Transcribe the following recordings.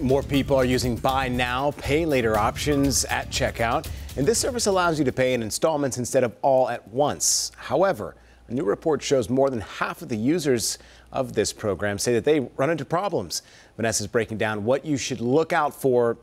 More people are using buy now, pay later options at checkout, and this service allows you to pay in installments instead of all at once. However, a new report shows more than half of the users of this program say that they run into problems. Vanessa's breaking down what you should look out for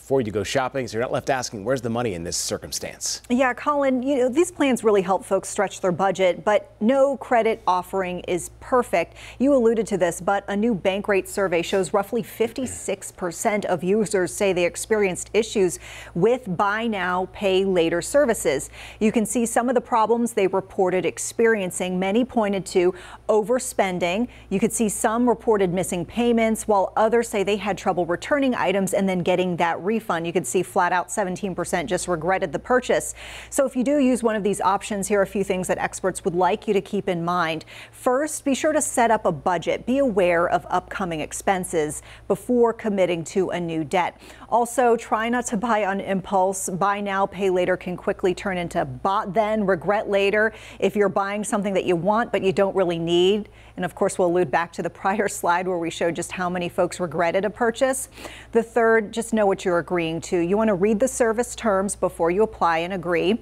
before you go shopping so you're not left asking where's the money in this circumstance. Yeah, Colin, you know, these plans really help folks stretch their budget, but no credit offering is perfect. You alluded to this, but a new Bankrate survey shows roughly 56% of users say they experienced issues with buy now, pay later services. You can see some of the problems they reported experiencing. Many pointed to overspending. You could see some reported missing payments, while others say they had trouble returning items and then getting that refund. You can see flat out 17% just regretted the purchase. So if you do use one of these options, here are a few things that experts would like you to keep in mind. First, be sure to set up a budget. Be aware of upcoming expenses before committing to a new debt. Also, try not to buy on impulse. Buy now, pay later can quickly turn into bought then, regret later if you're buying something that you want but you don't really need. And of course, we'll allude back to the prior slide where we showed just how many folks regretted a purchase. The third, just know what you're agreeing to. You want to read the service terms before you apply and agree.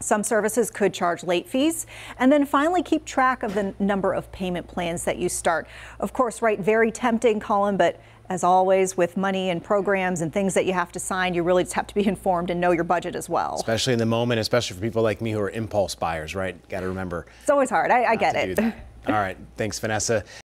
Some services could charge late fees. And then finally, keep track of the number of payment plans that you start. Of course, right, very tempting, Colin, but as always, with money and programs and things that you have to sign, you really just have to be informed and know your budget as well. Especially in the moment, especially for people like me who are impulse buyers, right? Got to remember. It's always hard. I, I get it. All right. Thanks, Vanessa.